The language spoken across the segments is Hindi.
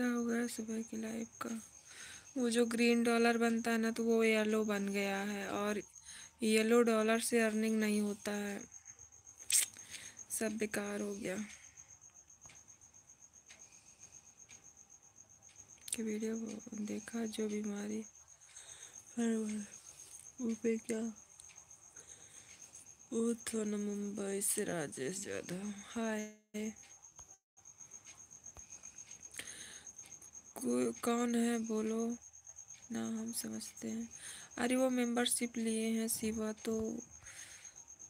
क्या हो गया सुबह की लाइफ का? वो जो ग्रीन डॉलर बनता है ना तो वो येलो बन गया है और येलो डॉलर से अर्निंग नहीं होता है। सब बेकार हो गया। कि वीडियो देखा, जो बीमारी पे क्या? वो तो न मुंबई से राजेश जाधव हाय। कौन है? बोलो। ना हम समझते हैं। अरे वो मेंबरशिप लिए हैं सिवा तो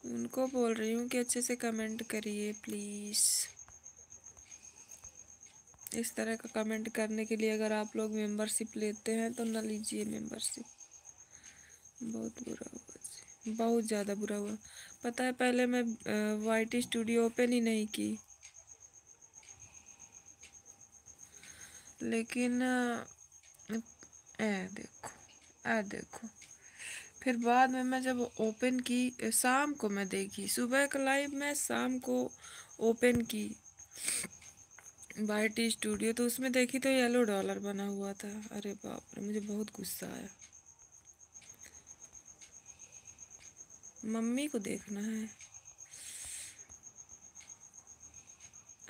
उनको बोल रही हूँ कि अच्छे से कमेंट करिए प्लीज़ इस तरह का कमेंट करने के लिए अगर आप लोग मेंबरशिप लेते हैं तो ना लीजिए मेंबरशिप बहुत बुरा हुआ बहुत ज़्यादा बुरा हुआ। पता है, पहले मैं वाई स्टूडियो ओपन ही नहीं की। लेकिन ए, देखो ए देखो। फिर बाद में मैं जब ओपन की शाम को मैं देखी, सुबह का लाइव में शाम को ओपन की बाई स्टूडियो तो उसमें देखी तो येलो डॉलर बना हुआ था। अरे बाप रे, मुझे बहुत गुस्सा आया। मम्मी को देखना है।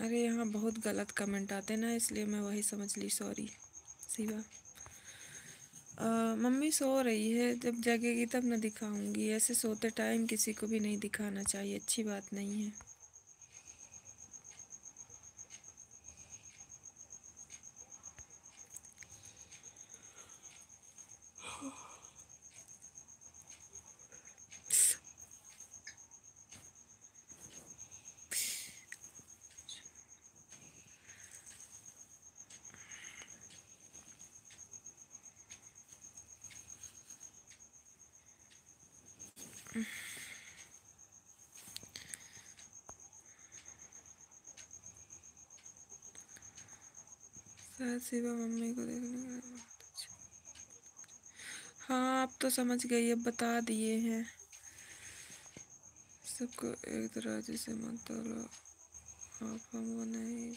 अरे यहाँ बहुत गलत कमेंट आते ना, इसलिए मैं वही समझ ली सॉरी सिवा मम्मी सो रही है, जब जगेगी तब मैं दिखाऊँगी. ऐसे सोते टाइम किसी को भी नहीं दिखाना चाहिए, अच्छी बात नहीं है. शायद मम्मी को देखने हाँ आप तो समझ गई, अब बता दिए हैं। सबको एक तरह से मत आप हम वो नहीं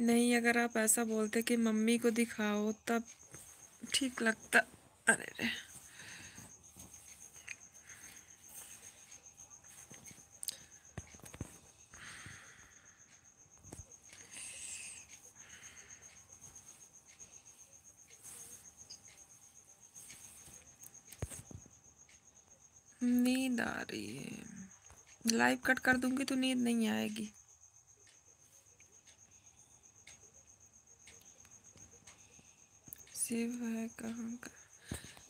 नहीं, अगर आप ऐसा बोलते कि मम्मी को दिखाओ, तब ठीक लगता। अरे रे। नींद आ रही है। लाइव कट कर दूँगी तो नींद नहीं आएगी। शिव है कहाँ का?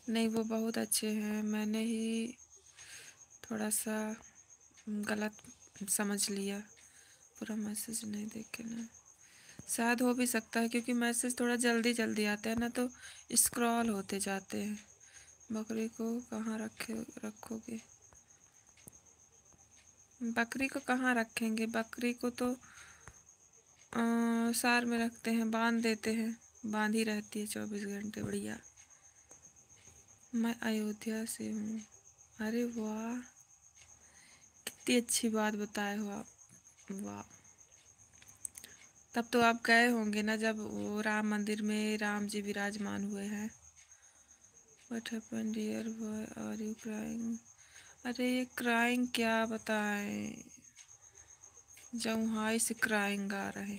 नहीं, वो बहुत अच्छे हैं। मैंने ही थोड़ा सा गलत समझ लिया। पूरा मैसेज नहीं देखे ना। शायद हो भी सकता है, क्योंकि मैसेज थोड़ा जल्दी जल्दी आते हैं ना तो स्क्रॉल होते जाते हैं। बकरी को कहाँ रखे रखोगे? बकरी को कहाँ रखेंगे? बकरी को तो आ, सार में रखते हैं बाँध देते हैं। बाँध ही रहती है चौबीस घंटे बढ़िया। मैं अयोध्या से हूँ। अरे वाह! कितनी अच्छी बात बताए हो आप। वाह! तब तो आप गए होंगे ना जब वो राम मंदिर में राम जी विराजमान हुए हैं। What happened dear boy? Are you crying? अरे, ये क्राइंग क्या बताएँ? जमुहाई से क्राइंग आ रहे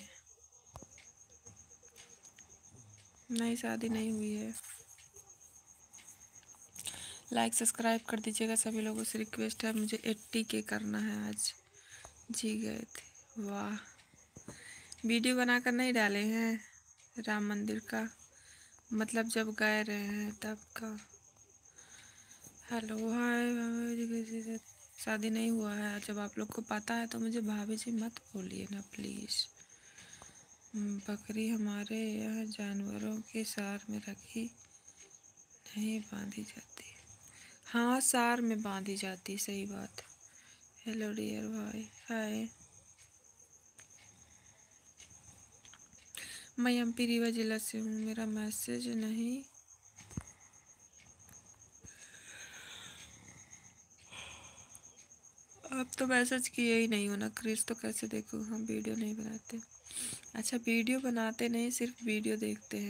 नई शादी नहीं हुई है। लाइक सब्सक्राइब कर दीजिएगा। सभी लोगों से रिक्वेस्ट है, मुझे एट्टी के करना है आज। जी गए थे। वाह। वीडियो बनाकर नहीं डाले हैं राम मंदिर का। मतलब जब गए रहे हैं तब का। हेलो हाय भाभी जी, कैसे शादी नहीं हुआ है। जब आप लोग को पता है तो मुझे भाभी जी मत बोलिए ना प्लीज़ बकरी हमारे यहाँ जानवरों के सार में रखी नहीं बांधी जाती। हाँ सार में बांधी जाती, सही बात। हेलो डियर भाई। हाय मैं एम पी रीवा ज़िला से हूँ, मेरा मैसेज नहीं। अब तो मैसेज किए ही नहीं होना क्रिस तो कैसे देखो, हम वीडियो नहीं बनाते। अच्छा वीडियो बनाते नहीं, सिर्फ़ वीडियो देखते हैं।